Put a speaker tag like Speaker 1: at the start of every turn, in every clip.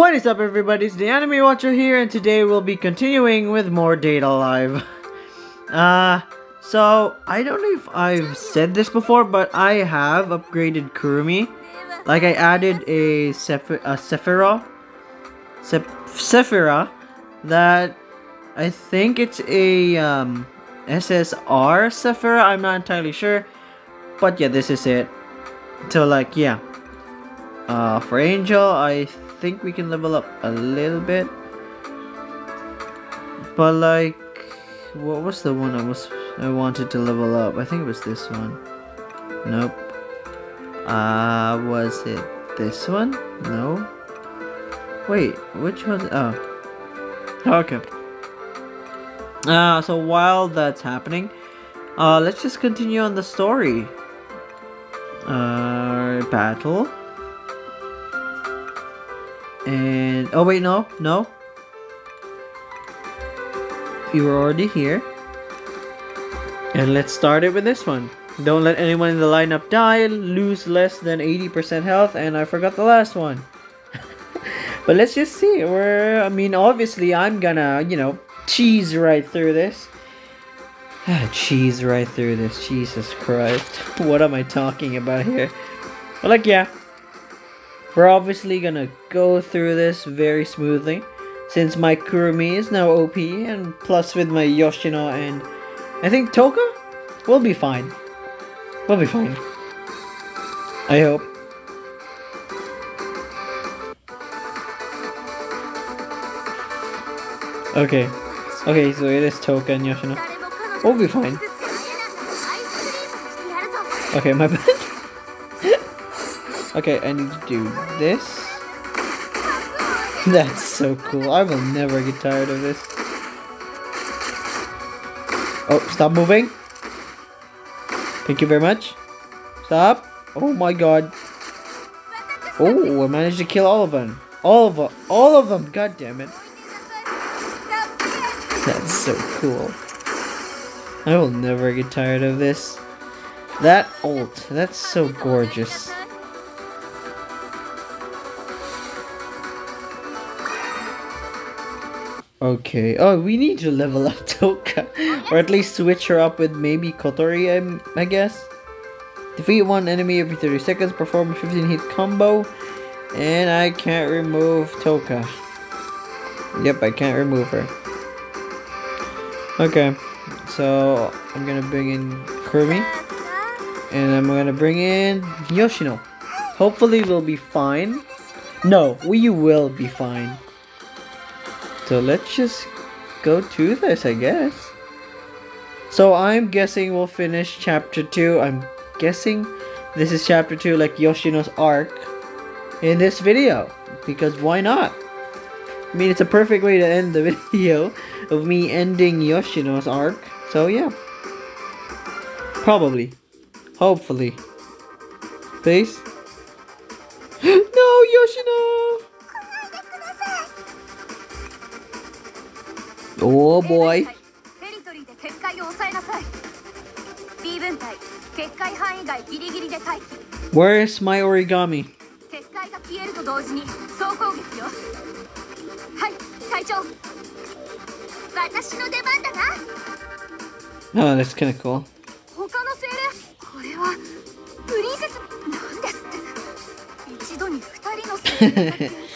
Speaker 1: What is up everybody, it's the Anime Watcher here and today we'll be continuing with more Date A Live. Uh, so, I don't know if I've said this before, but I have upgraded Kurumi. Like I added a, Seph a Sephira, Seph Sephira, that I think it's a um, SSR Sephira, I'm not entirely sure. But yeah, this is it. So like, yeah. Uh, for Angel, I think we can level up a little bit. But like, what was the one I was I wanted to level up? I think it was this one. Nope. Uh, was it this one? No. Wait, which one? Oh. Okay. Uh, so while that's happening, uh, let's just continue on the story. Uh, battle. And, oh wait, no, no. You were already here. And let's start it with this one. Don't let anyone in the lineup die, lose less than 80% health, and I forgot the last one. but let's just see. We're, I mean, obviously I'm gonna, you know, cheese right through this. cheese right through this. Jesus Christ. What am I talking about here? But like, yeah. We're obviously gonna go through this very smoothly. Since my Kurumi is now OP, and plus with my Yoshino and I think Toka, we'll be fine. We'll be fine. I hope. Okay. Okay, so it is Toka and Yoshino. We'll be fine. Okay, my bad. Okay, I need to do this. That's so cool. I will never get tired of this. Oh, stop moving. Thank you very much. Stop. Oh my god. Oh, I managed to kill all of them. All of them. All of them. God damn it. That's so cool. I will never get tired of this. That ult. That's so gorgeous. Okay. Oh, we need to level up Toka. or at least switch her up with maybe Kotori, I, I guess. Defeat one enemy every 30 seconds, perform a 15 hit combo. And I can't remove Toka. Yep, I can't remove her. Okay. So, I'm gonna bring in Kurumi. And I'm gonna bring in Yoshino. Hopefully we'll be fine. No, we will be fine. So let's just go to this, I guess. So I'm guessing we'll finish chapter 2. I'm guessing this is chapter 2 like Yoshino's arc in this video. Because why not? I mean, it's a perfect way to end the video of me ending Yoshino's arc. So yeah. Probably. Hopefully. Please? no, Yoshino! Oh boy. Where's my origami? Oh, that's kind of cool.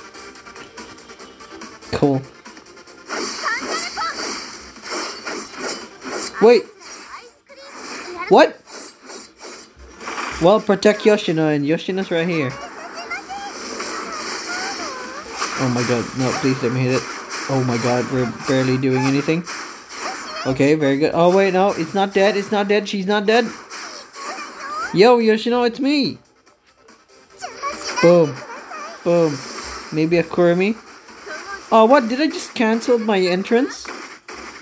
Speaker 1: cool. Wait. What? Well, protect Yoshino, and Yoshino's right here. Oh my god, no, please let me hit it. Oh my god, we're barely doing anything. Okay, very good. Oh wait, no, it's not dead, it's not dead, she's not dead. Yo, Yoshino, it's me! Boom. Boom. Maybe a Kurumi. Oh, what? Did I just cancel my entrance?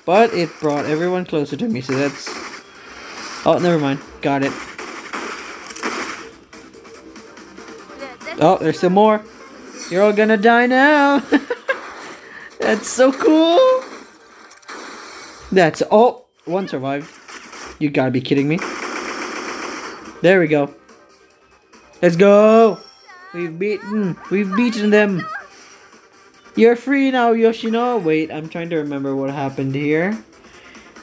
Speaker 1: But it brought everyone closer to me, so that's... Oh, never mind. Got it. Oh, there's some more. You're all gonna die now. that's so cool. That's... Oh, one survived. You gotta be kidding me. There we go. Let's go. We've beaten. We've beaten them. You're free now, Yoshino. Wait, I'm trying to remember what happened here.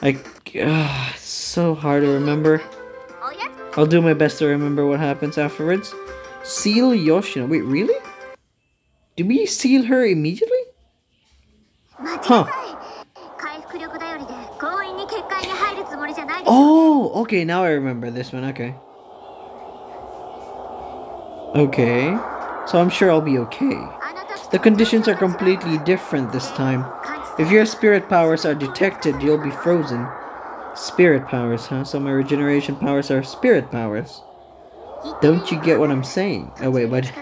Speaker 1: Like, uh, it's so hard to remember. I'll do my best to remember what happens afterwards. Seal Yoshino. Wait, really? Did we seal her immediately? Huh. Oh, okay, now I remember this one, okay. Okay. So I'm sure I'll be okay. The conditions are completely different this time. If your spirit powers are detected, you'll be frozen. Spirit powers, huh? So my regeneration powers are spirit powers. Don't you get what I'm saying? Oh wait, what?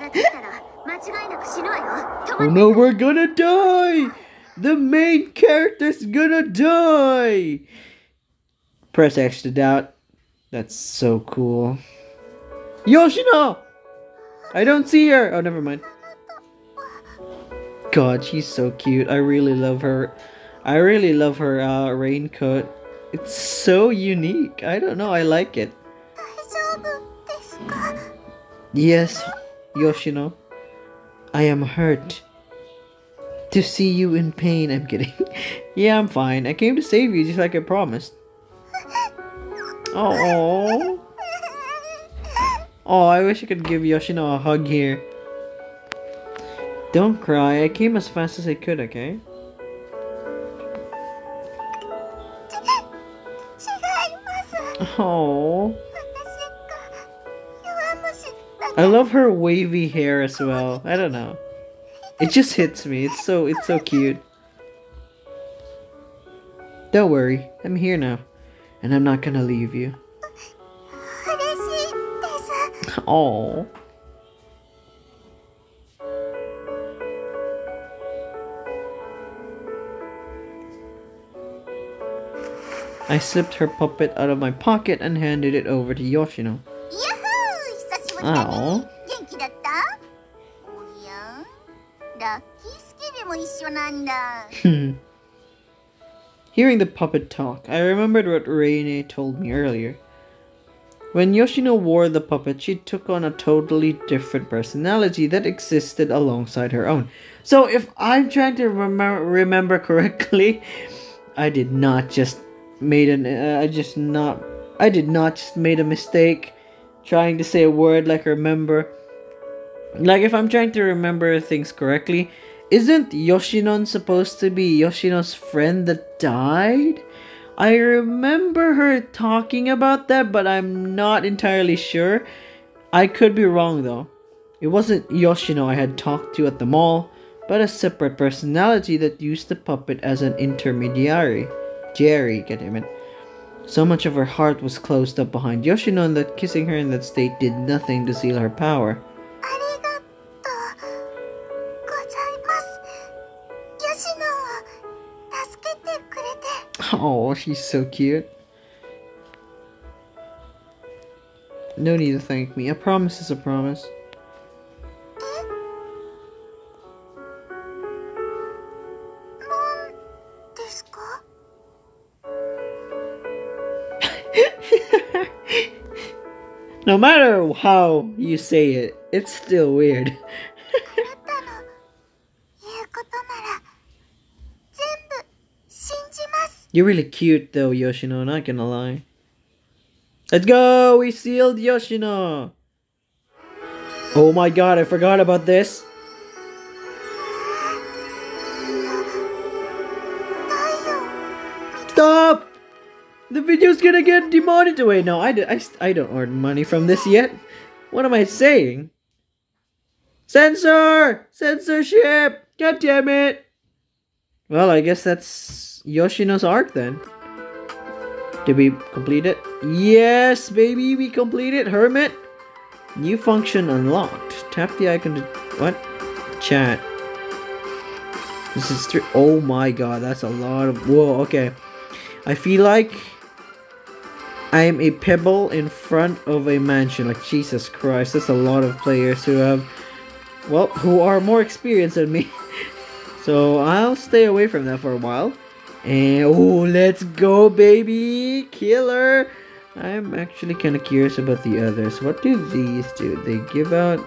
Speaker 1: oh no, we're gonna die! The main character's gonna die! Press X to doubt. That's so cool. Yoshino! I don't see her! Oh, never mind. God, she's so cute. I really love her. I really love her uh, raincoat. It's so unique. I don't know, I like it. Yes, Yoshino. I am hurt. To see you in pain, I'm kidding. yeah, I'm fine. I came to save you just like I promised. Oh. Oh, I wish I could give Yoshino a hug here. Don't cry. I came as fast as I could, okay? Oh. I love her wavy hair as well. I don't know. It just hits me. It's so it's so cute. Don't worry. I'm here now. And I'm not gonna leave you. Oh. I slipped her puppet out of my pocket and handed it over to Yoshino. Oh. Hearing the puppet talk, I remembered what Reine told me earlier. When Yoshino wore the puppet, she took on a totally different personality that existed alongside her own. So if I'm trying to remember remember correctly, I did not just made an uh, I just not I did not just made a mistake trying to say a word like remember. Like if I'm trying to remember things correctly, isn't Yoshinon supposed to be Yoshino's friend that died? I remember her talking about that, but I'm not entirely sure. I could be wrong though. It wasn't Yoshino I had talked to at the mall, but a separate personality that used the puppet as an intermediary. Jerry, get him in. So much of her heart was closed up behind Yoshino that kissing her in that state did nothing to seal her power. Oh, she's so cute. No need to thank me. A promise is a promise. No matter how you say it, it's still weird. You're really cute though, Yoshino, not gonna lie. Let's go! We sealed Yoshino! Oh my god, I forgot about this. The video's gonna get demonetized. Wait, no, I, I, I don't earn money from this yet. What am I saying? Censor! Censorship! God damn it! Well, I guess that's Yoshino's arc then. Did we complete it? Yes, baby, we completed Hermit. New function unlocked. Tap the icon to what? Chat. This is. Oh my god, that's a lot of. Whoa, okay. I feel like I'm a pebble in front of a mansion. Like Jesus Christ, that's a lot of players who have, well, who are more experienced than me. so I'll stay away from that for a while. And oh, let's go, baby! Killer! I'm actually kind of curious about the others. What do these do? They give out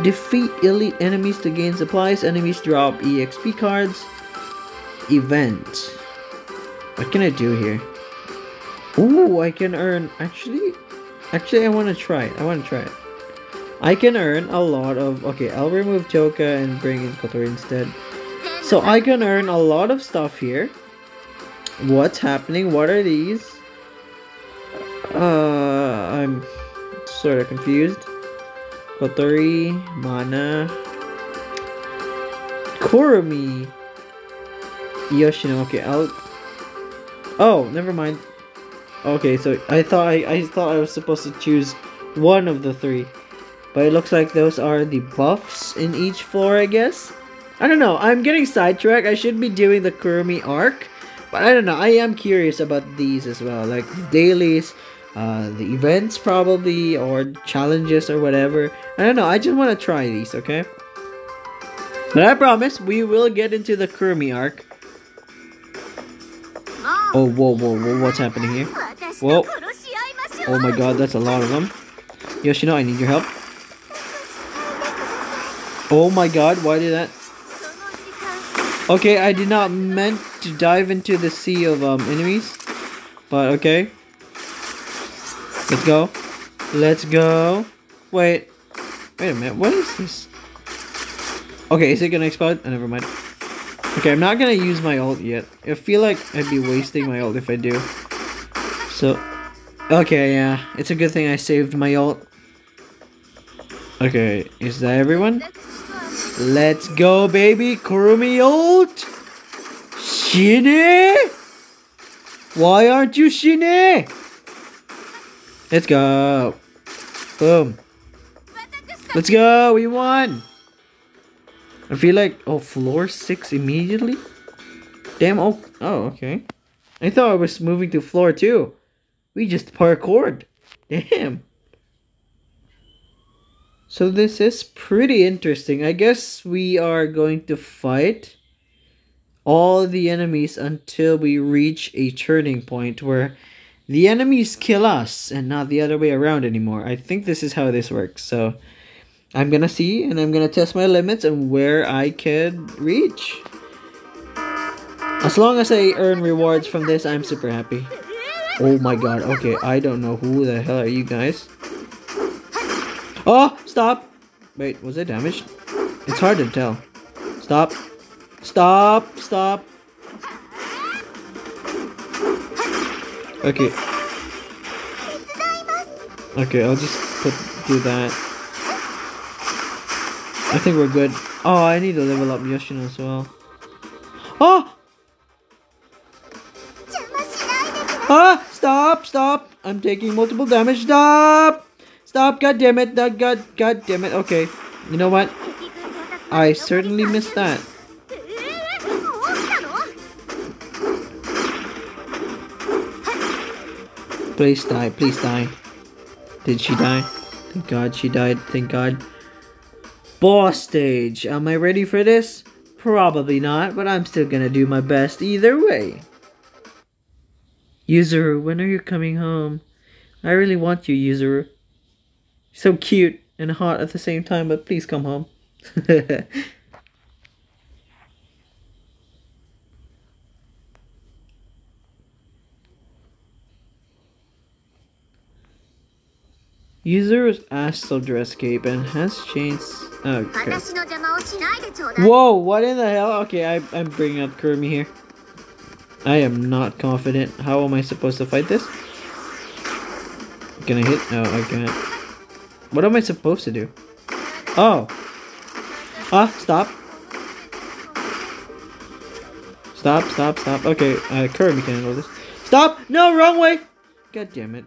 Speaker 1: Defeat elite enemies to gain supplies. Enemies drop EXP cards. Event. What can I do here? Ooh, I can earn... Actually, actually, I want to try it. I want to try it. I can earn a lot of... Okay, I'll remove Toka and bring in Kotori instead. So I can earn a lot of stuff here. What's happening? What are these? Uh, I'm sort of confused. Kotori, Mana, Kurumi, Yoshino. Okay, I'll. Oh, never mind. Okay, so I thought I, I thought I was supposed to choose one of the three, but it looks like those are the buffs in each floor. I guess. I don't know. I'm getting sidetracked. I should be doing the Kurumi arc, but I don't know. I am curious about these as well, like dailies uh, the events probably or challenges or whatever. I don't know. I just want to try these, okay? But I promise we will get into the Kurumi arc. Oh, whoa, whoa, whoa, what's happening here? Whoa. Oh my god, that's a lot of them. Yoshino, I need your help. Oh my god, why did that? Okay, I did not meant to dive into the sea of um, enemies. But okay. Let's go. Let's go. Wait. Wait a minute. What is this? Okay, is it gonna explode? Oh, never mind. Okay, I'm not gonna use my ult yet. I feel like I'd be wasting my ult if I do. So, okay, yeah. It's a good thing I saved my ult. Okay, is that everyone? Let's go, baby! Kurumi ult! Shine! Why aren't you Shine? Let's go. Boom. Let's go. We won. I feel like, oh, floor six immediately? Damn, oh, oh, okay. I thought I was moving to floor two. We just parkoured. Damn. So this is pretty interesting. I guess we are going to fight all the enemies until we reach a turning point where the enemies kill us and not the other way around anymore. I think this is how this works. So I'm gonna see and I'm gonna test my limits and where I can reach. As long as I earn rewards from this, I'm super happy. Oh my god, okay, I don't know who the hell are you guys. Oh, stop! Wait, was I damaged? It's hard to tell. Stop. Stop, stop. Okay. Okay, I'll just put do that. I think we're good. Oh, I need to level up Yoshino as well. Oh! Ah! Stop! Stop! I'm taking multiple damage. Stop! Stop! God damn it! God, God, God damn it. Okay. You know what? I certainly missed that. Please die, please die. Did she die? Thank God she died, thank God. Boss stage. Am I ready for this? Probably not, but I'm still gonna do my best either way. Yuzuru, when are you coming home? I really want you, Yuzuru. So cute and hot at the same time, but please come home. User is Astral Dress Cape and has changed. Okay. Whoa! What in the hell? Okay, I, I'm bringing up Kurumi here. I am not confident. How am I supposed to fight this? Can I hit? No, I can't. What am I supposed to do? Oh. Ah, stop. Stop, stop, stop. Okay, uh, Kirby can handle this. Stop! No, wrong way! God damn it.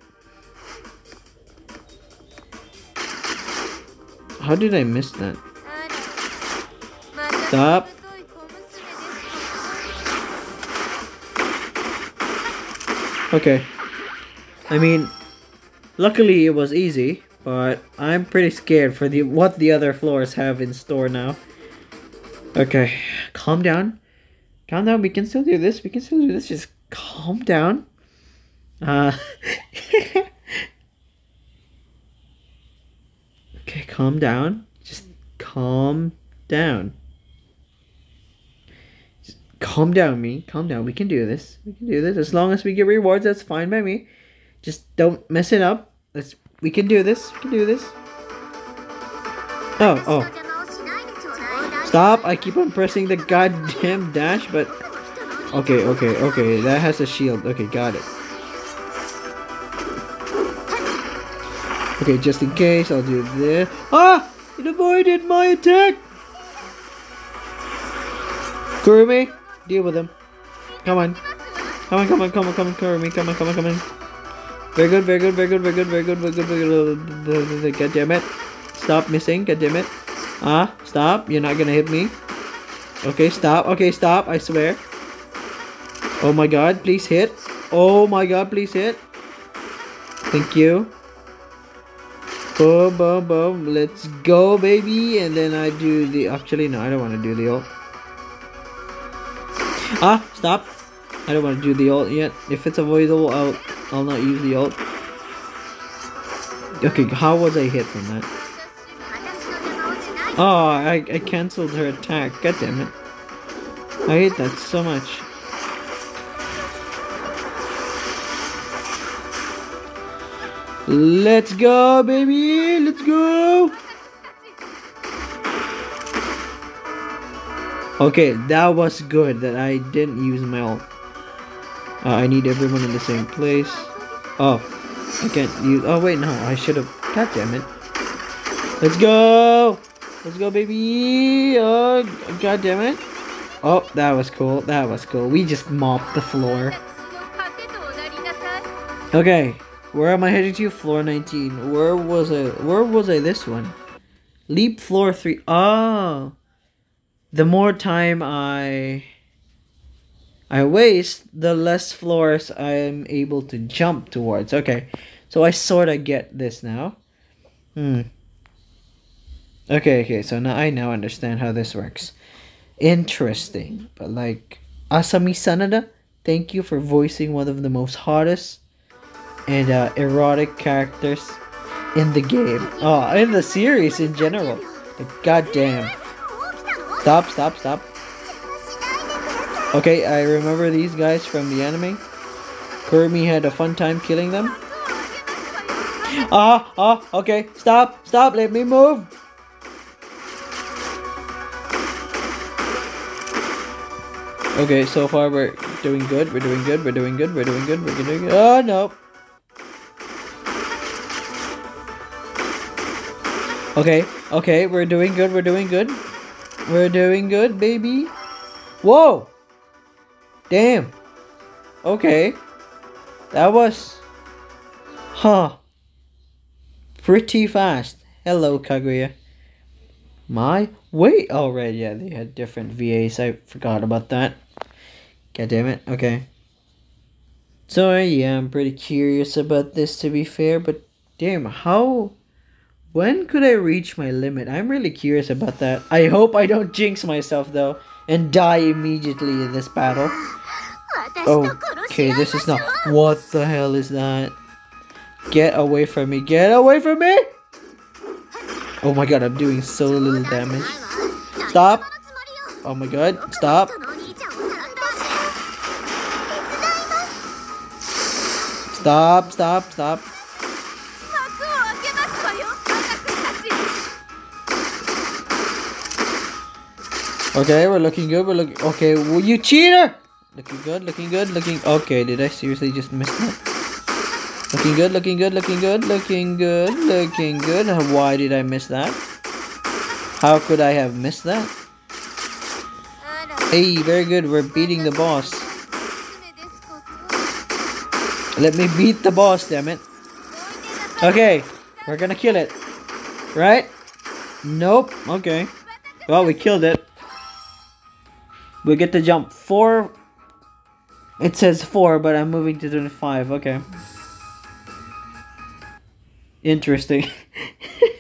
Speaker 1: How did I miss that? Stop. Okay. I mean, luckily it was easy, but I'm pretty scared for the what the other floors have in store now. Okay, calm down. Calm down. We can still do this. We can still do this. Just calm down. Uh Okay, calm down. Just calm down. Calm down, me. Calm down. We can do this. We can do this. As long as we get rewards, that's fine by me. Just don't mess it up. Let's. We can do this. We can do this. Oh, oh. Stop. I keep on pressing the goddamn dash, but... Okay, okay, okay. That has a shield. Okay, got it. Okay, just in case, I'll do this. Ah! It avoided my attack! Kurumi, deal with him. Come on. Come on, come on, come on, come on, Kurumi, come on, come on, come on. Very good, very good, very good, very good, very good, very good, very good. God damn it. Stop missing, god damn it. Ah, stop. You're not gonna hit me. Okay, stop. Okay, stop. I swear. Oh my god, please hit. Oh my god, please hit. Thank you. Boom, boom, boom. Let's go, baby. And then I do the... Actually, no, I don't want to do the ult. Ah, stop. I don't want to do the ult yet. If it's avoidable, I'll, I'll not use the ult. Okay, how was I hit from that? Oh, I, I cancelled her attack. God damn it. I hate that so much. Let's go, baby! Let's go! Okay, that was good that I didn't use my ult. Uh, I need everyone in the same place. Oh, I can't use- oh wait, no, I should have- god damn it. Let's go! Let's go, baby! Oh, god damn it. Oh, that was cool, that was cool. We just mopped the floor. Okay, where am I heading to? Floor 19. Where was I? Where was I this one? Leap floor 3. Oh. The more time I I waste, the less floors I am able to jump towards. Okay. So I sort of get this now. Hmm. Okay, okay. So now I now understand how this works. Interesting. But like Asami Sanada, thank you for voicing one of the most hottest and uh, erotic characters in the game. Oh, in the series in general. Like, goddamn. Stop, stop, stop. Okay, I remember these guys from the anime. Kurumi had a fun time killing them. Ah, ah, okay, stop, stop, let me move. Okay, so far we're doing good, we're doing good, we're doing good, we're doing good, we're doing good. Oh, no. Okay, okay, we're doing good, we're doing good. We're doing good, baby. Whoa! Damn. Okay. That was... Huh. Pretty fast. Hello, Kaguya. My... Wait, already, yeah, they had different VAs. I forgot about that. God damn it. Okay. So, yeah, I'm pretty curious about this, to be fair, but damn, how... When could I reach my limit? I'm really curious about that. I hope I don't jinx myself though and die immediately in this battle. Oh, okay, this is not. What the hell is that? Get away from me. Get away from me! Oh my god, I'm doing so little damage. Stop! Oh my god, stop! Stop, stop, stop. Okay, we're looking good. We're looking. Okay, well, you cheater! Looking good, looking good, looking. Okay, did I seriously just miss that? Looking good, looking good, looking good, looking good, looking good. Why did I miss that? How could I have missed that? Hey, very good. We're beating the boss. Let me beat the boss, damn it. Okay, we're gonna kill it. Right? Nope. Okay. Well, we killed it. We get to jump four. It says four, but I'm moving to 25. Okay. Interesting.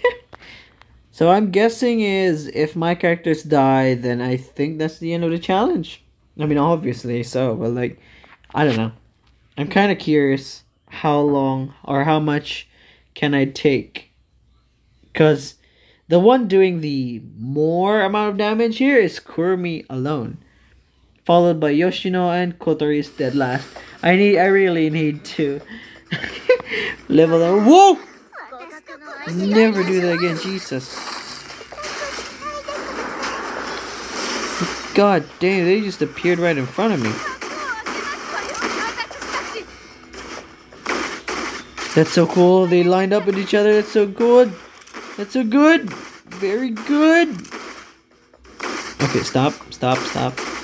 Speaker 1: so I'm guessing is if my characters die, then I think that's the end of the challenge. I mean, obviously so, but like, I don't know. I'm kind of curious how long or how much can I take, because The one doing the more amount of damage here is Kurumi alone. Followed by Yoshino and Kotori is dead last. I need I really need to level up. Whoa! Never do that again, Jesus. God damn, they just appeared right in front of me. That's so cool. They lined up with each other. That's so good. That's so good. Very good. Okay, stop, stop, stop.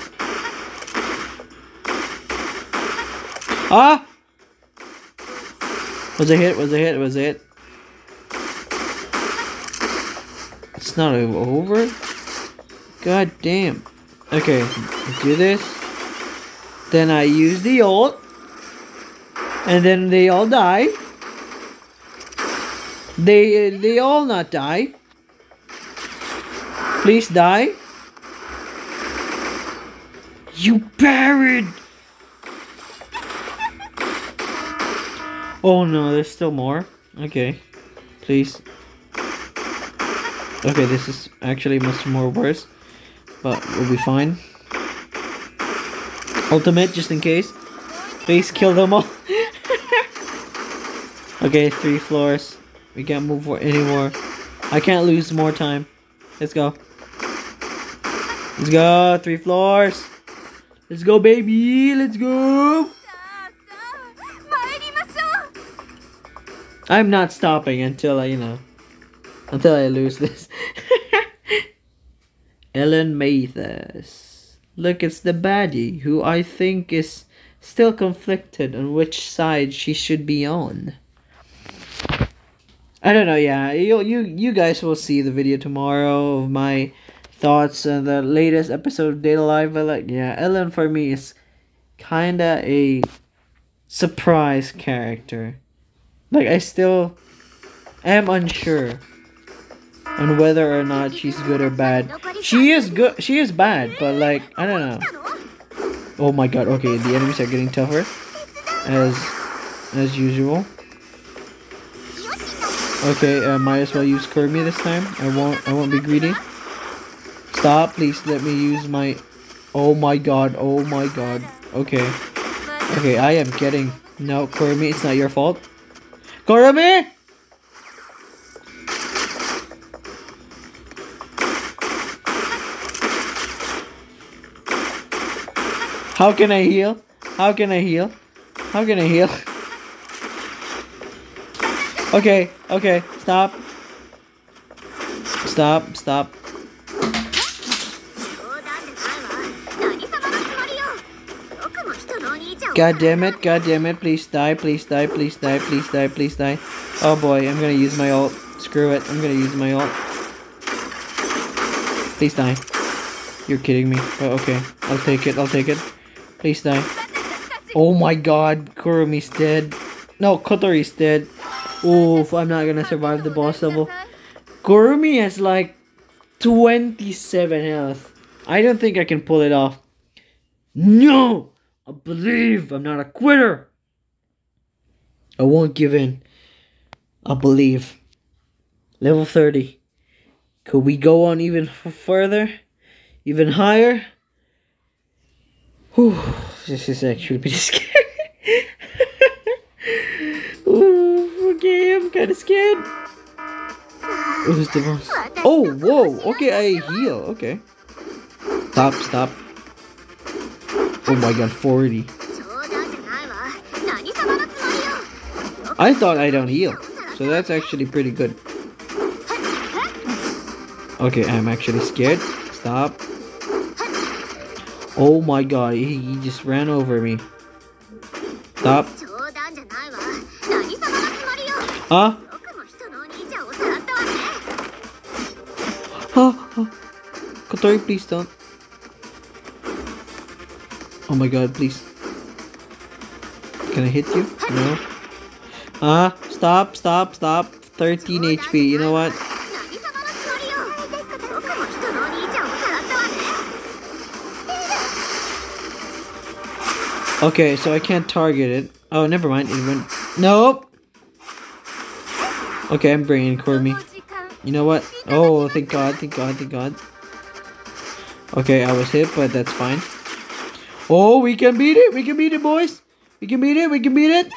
Speaker 1: Ah! Was a hit, was a hit, was a hit. It's not over? God damn. Okay, do this. Then I use the ult. And then they all die. They they all not die. Please die. You buried. Oh no, there's still more. Okay, please. Okay, this is actually much more worse, but we'll be fine. Ultimate, just in case. Please kill them all. okay, three floors. We can't move for anymore. I can't lose more time. Let's go. Let's go. Three floors. Let's go, baby. Let's go. I'm not stopping until I, you know, until I lose this. Ellen Mathers. Look, it's the baddie, who I think is still conflicted on which side she should be on. I don't know. Yeah, you you you guys will see the video tomorrow of my thoughts on the latest episode of Date A Live. But like, yeah, Ellen for me is kinda a surprise character. Like, I still am unsure on whether or not she's good or bad. She is good. She is bad, but like, I don't know. Oh my god. Okay, the enemies are getting tougher, as as usual. Okay, uh, might as well use Kirby this time. I won't. I won't be greedy. Stop, please. Let me use my. Oh my god. Oh my god. Okay. Okay, I am getting. No, Kirby, it's not your fault. Kirby. How can I heal? How can I heal? How can I heal? Okay, okay, stop. Stop, stop. God damn it, god damn it, please die, please die, please die, please die, please die. Oh boy, I'm gonna use my ult. Screw it, I'm gonna use my ult. Please die. You're kidding me. Oh, okay, I'll take it, I'll take it. Please die. Oh my god, Kurumi's dead. No, Kotori's dead. Oof, I'm not gonna survive the boss level. Kurumi has like 27 health. I don't think I can pull it off. No! I believe I'm not a quitter. I won't give in. I believe. Level 30. Could we go on even further? Even higher? Whew, this is actually pretty scary. Ooh, okay, I'm kind of scared. Who's the boss? Oh, whoa. Okay, I heal. Okay. Stop, stop. Oh my god, 40. I thought I don't heal. So that's actually pretty good. Okay, I'm actually scared. Stop. Oh my god, he, he just ran over me. Stop. Huh? Kotori, please don't. Oh my god, please. Can I hit you? No. Ah, stop, stop, stop. 13 HP. You know what? Okay, so I can't target it. Oh, never mind. It went. Nope. Okay, I'm bringing Kurumi. You know what? Oh, thank God, thank God, thank God. Okay, I was hit, but that's fine. Oh, we can beat it. We can beat it, boys. We can beat it. We can beat it.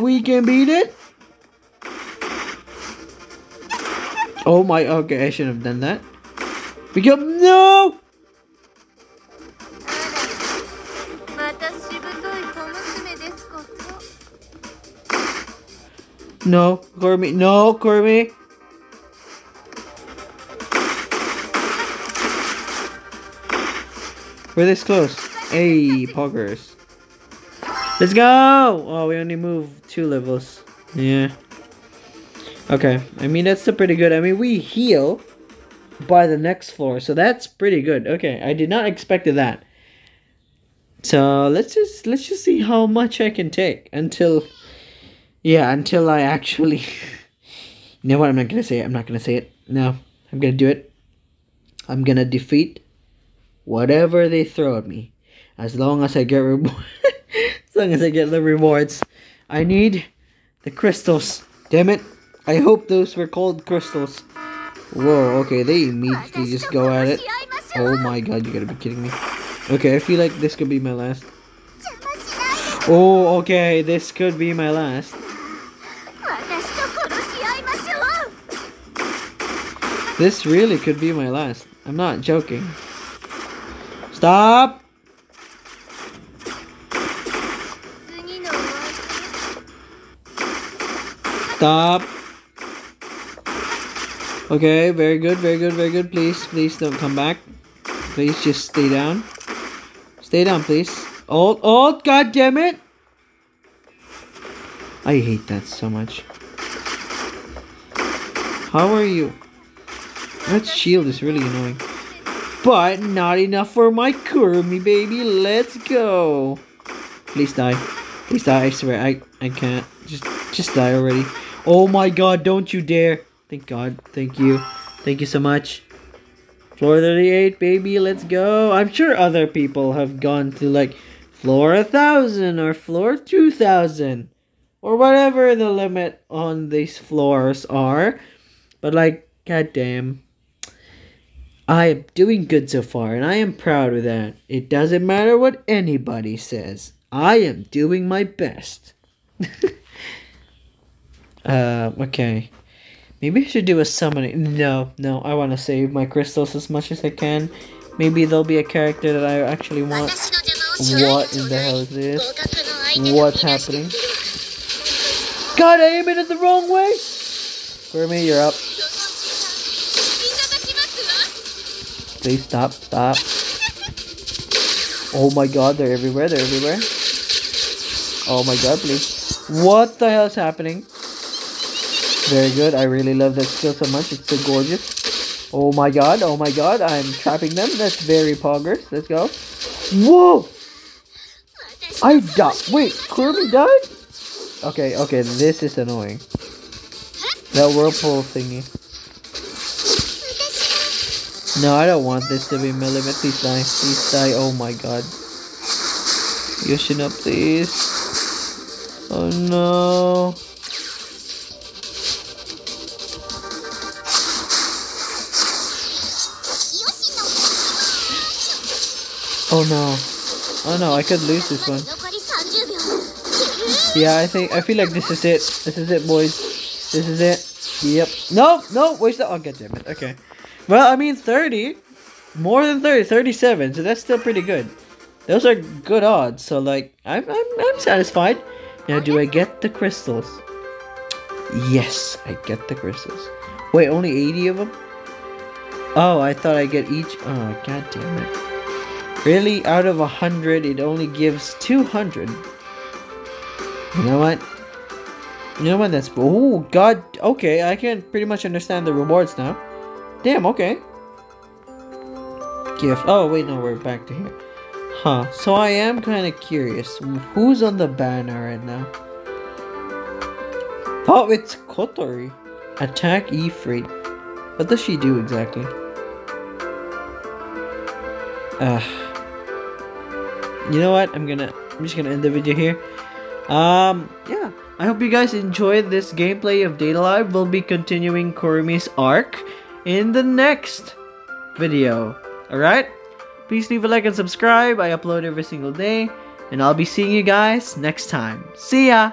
Speaker 1: We can beat it. Oh my, okay, I shouldn't have done that. We go, no! No, Cormy, no, Cormy. We're this close. Hey, poggers. Let's go! Oh, we only move two levels. Yeah. Okay, I mean, that's still pretty good. I mean, we heal by the next floor, so that's pretty good. Okay, I did not expect that. So, let's just, let's just see how much I can take until, yeah, until I actually, you know what, I'm not gonna say it, I'm not gonna say it. No, I'm gonna do it. I'm gonna defeat whatever they throw at me. As long as I get as long as I get the rewards. I need the crystals. Damn it. I hope those were called crystals. Whoa, okay, they immediately just go at it. Oh my god, you gotta be kidding me. Okay, I feel like this could be my last. Oh, okay, this could be my last. This really could be my last. I'm not joking. Stop! Stop! Okay, very good, very good, very good. Please, please don't come back. Please just stay down. Stay down, please. Oh, oh, god damn it! I hate that so much. How are you? That shield is really annoying. But not enough for my Kurumi, baby. Let's go. Please die. Please die. I swear, I, I can't. Just, just die already. Oh my god, don't you dare. Thank God. Thank you. Thank you so much. Floor 38, baby. Let's go. I'm sure other people have gone to like floor 1000 or floor 2000 or whatever the limit on these floors are. But like, goddamn. I am doing good so far, and I am proud of that. It doesn't matter what anybody says. I am doing my best. uh, okay. Maybe I should do a summoning. No, no, I want to save my crystals as much as I can. Maybe there'll be a character that I actually want. What in the hell is this? What's happening? God, I aimed it the wrong way! Gurmy, you're up. Please stop, stop. Oh my god, they're everywhere, they're everywhere. Oh my god, please. What the hell is happening? Very good, I really love that skill so much, it's so gorgeous. Oh my god, oh my god, I'm trapping them. That's very poggers. Let's go. Whoa! I died. Wait, Kirby died? Okay, okay, this is annoying. That whirlpool thingy. No, I don't want this to be Millimet. Please die. Please die. Oh my god. Yoshino, please. Oh no. Oh no. Oh no, I could lose this one. Yeah, I think, I feel like this is it. This is it, boys. This is it. Yep. No, no, wait, oh, god damn it. Okay. Well, I mean, 30. More than 30, 37, so that's still pretty good. Those are good odds, so like, I'm, I'm, I'm satisfied. Now, do I get the crystals? Yes, I get the crystals. Wait, only 80 of them? Oh, I thought I get each. Oh, god damn it. Really, out of 100, it only gives 200. You know what? You know what? That's. Oh, god. Okay, I can pretty much understand the rewards now. Damn, okay. Gift. Oh, wait, no, we're back to here. Huh. So I am kind of curious. Who's on the banner right now? Oh, it's Kotori. Attack Ifrit. What does she do exactly? Uh, you know what? I'm gonna. I'm just gonna end the video here. Um, yeah. I hope you guys enjoyed this gameplay of Date A Live. We'll be continuing Kurumi's arc in the next video. Alright? Please leave a like and subscribe. I upload every single day. And I'll be seeing you guys next time. See ya!